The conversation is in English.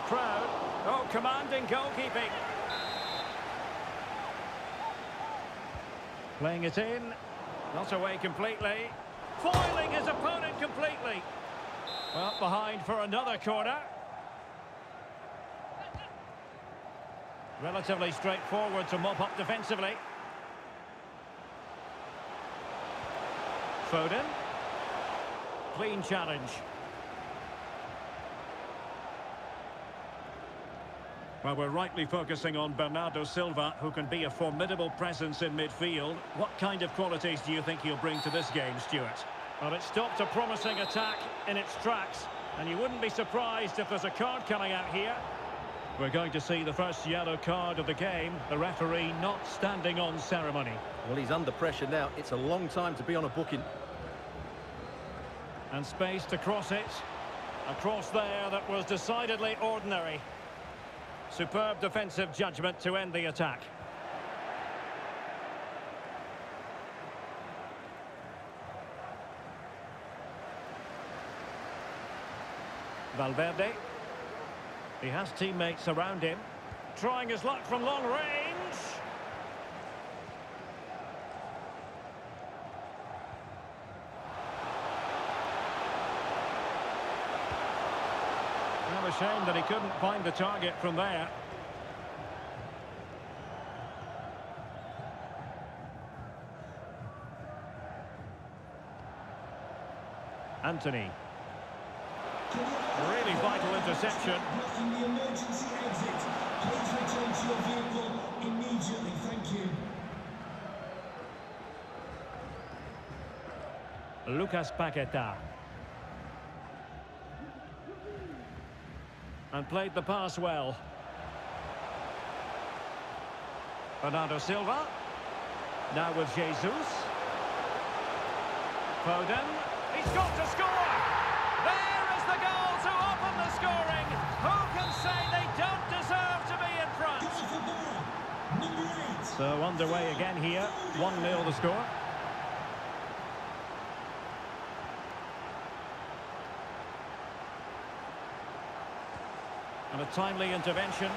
the crowd. Oh, commanding goalkeeping. Playing it in. Not away completely. Foiling his opponent completely. Well, behind for another corner. Relatively straightforward to mop up defensively. Foden. Clean challenge. Well, we're rightly focusing on Bernardo Silva, who can be a formidable presence in midfield. What kind of qualities do you think he'll bring to this game, Stuart? Well, it stopped a promising attack in its tracks, and you wouldn't be surprised if there's a card coming out here. We're going to see the first yellow card of the game, the referee not standing on ceremony. Well, he's under pressure now. It's a long time to be on a booking. And space to cross it. A cross there that was decidedly ordinary. Superb defensive judgment to end the attack. Valverde. He has teammates around him. Trying his luck from long range. Well, a shame that he couldn't find the target from there. Antony. Really vital interception. Please return to your vehicle immediately. Thank you. Lucas Paqueta. And played the pass well. Bernardo Silva. Now with Jesus. Foden. He's got to score! There is the goal to open the scoring. Who can say they don't deserve to be in front? Goal for Borough. Number eight. So underway again here. 1-0 the score. And a timely intervention.